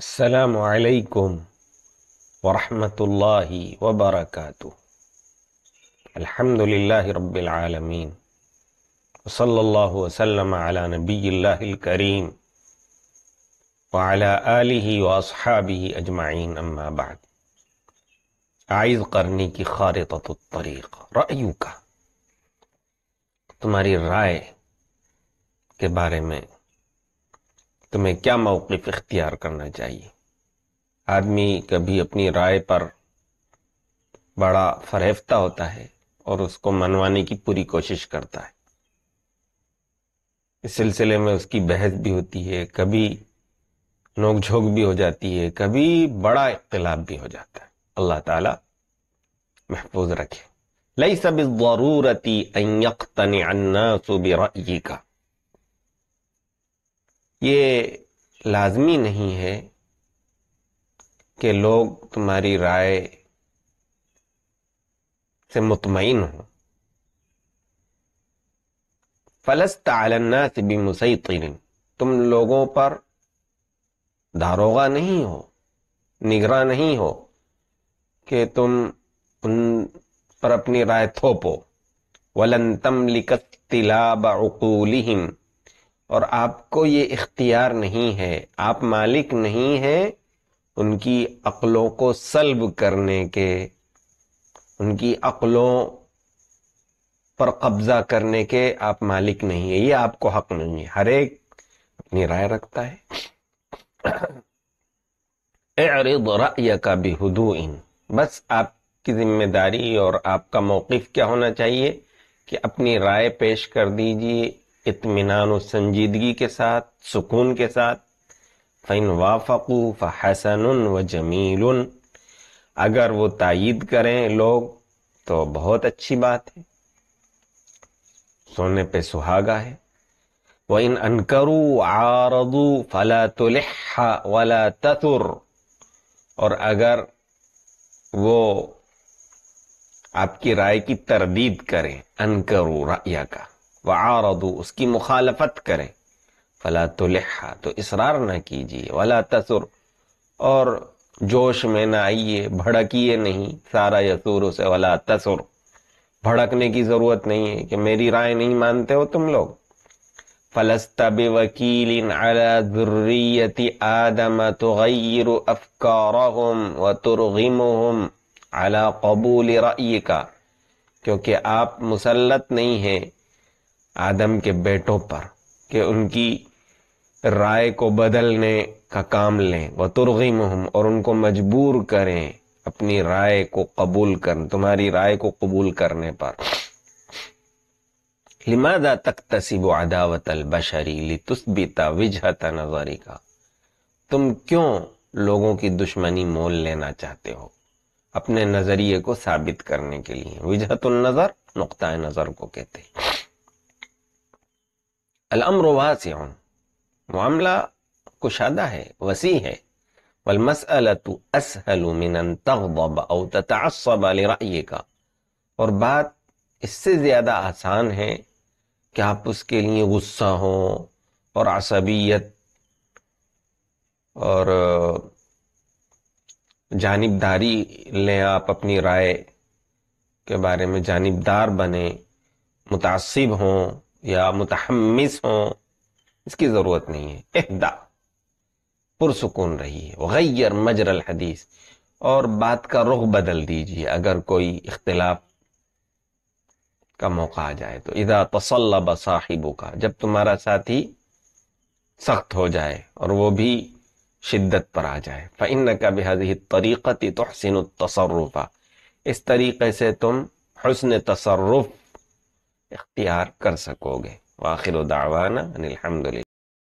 السلام عليكم ورحمة الله وبركاته. الحمد لله رب العالمين. وصلى الله وسلم على نبي الله الكريم وعلى آله وأصحابه أجمعين. أما بعد أعيذ قرنيك خارطة الطريق. رأيك. تماري الرأي كبار میں تمہیں کیا موقف اختیار کرنا چاہیے؟ آدمی کبھی اپنی رائے پر بڑا فریفتہ ہوتا ہے اور اس کو منوانے کی پوری کوشش کرتا ہے۔ اس سلسلے میں اس کی بحث بھی ہوتی ہے، کبھی نوک جھوک بھی ہو جاتی ہے، کبھی بڑا اختلاف بھی ہو جاتا ہے۔ اللہ تعالی محفوظ رکھے۔ لئی سب ضرورتی کا یہ لازمی نہیں ہے کہ لوگ تمہاری رائے سے مطمئن ہوں۔ فلست علی الناس بمسیطر تم لوگوں پر داروغہ نہیں ہو، نگراں نہیں ہو کہ تم ان پر اپنی رائے تھوپو۔ ولن تملک تلاب عقولہم اور آپ کو یہ اختیار نہیں ہے، آپ مالک نہیں ہیں، ان کی عقلوں کو سلب کرنے کے، ان کی عقلوں پر قبضہ کرنے کے آپ مالک نہیں ہیں۔ یہ آپ کو حق نہیں ہے۔ ہر ایک اپنی رائے رکھتا ہے۔ اعرض رأیک بہدوئن بس آپ کی ذمہ داری اور آپ کا موقف کیا ہونا چاہیے کہ اپنی رائے پیش کر دیجیے۔ اطمینان و سنجیدگی کے ساتھ، سکون کے ساتھ۔ فین وافقو فحسن و جمیل اگر وہ تائید کریں لوگ تو بہت اچھی بات ہے۔ سونے پہ سہاگا ہے۔ وہ ان انکرو آردو فلا تلح ولا تتر اور اگر وہ آپ کی رائے کی تردید کریں انکرو رأیہ کا وعارضو اس کی مخالفت کریں۔ فلا تلحا تو اصرار نہ کیجیے۔ ولا تسر اور جوش میں نہ آئیے۔ بھڑکیے نہیں سارا یسور سے ولا تسر بھڑکنے کی ضرورت نہیں ہے کہ میری رائے نہیں مانتے ہو تم لوگ۔ فلست بوکیل على ذریت آدم تغیر افکارهم وترغمهم على قبول رأیک کیونکہ آپ مسلط نہیں ہیں۔ آدم کے بیٹوں پر کہ ان کی رائے کو بدلنے کا کام لیں۔ وہ ترغی مہم اور ان کو مجبور کریں اپنی رائے کو قبول کر تمہاری رائے کو قبول کرنے پر۔ لماذا تک تصیب عداوت البشری لتثبت وجہت نظری کا تم کیوں لوگوں کی دشمنی مول لینا چاہتے ہو؟ اپنے نظریے کو ثابت کرنے کے لیے۔ وجہت النظر، نقطۂ نظر کو کہتے ہیں۔ الامر واسع، معاملہ کشادہ ہے، وسیع ہے، والمسألة اسهل من ان تغضب او تتعصب لرأيك۔ اور بات اس سے زیادہ آسان ہے کہ آپ اس کے لیے غصہ ہوں اور عصبیت اور جانبداری لیں آپ اپنی رائے کے بارے میں جانبدار بنیں، متعصب ہوں۔ یا متحمس ہوں، اس کی ضرورت نہیں ہے۔ اہدا پرسکون رہی ہے۔ غیر مجر الحدیث۔ اور بات کا رخ بدل دیجیے اگر کوئی اختلاف کا موقع آ جائے تو۔ اذا تصلب صاحبوں کا جب تمہارا ساتھی سخت ہو جائے اور وہ بھی شدت پر آ جائے۔ فَإِنَّكَ بِهَذِهِ الطَّرِيقَةِ تُحْسِنُ التصرف۔ اس طریقے سے تم حسن تصرف اختیار کر سکو گے۔ واخر دعوانا ان الحمد للہ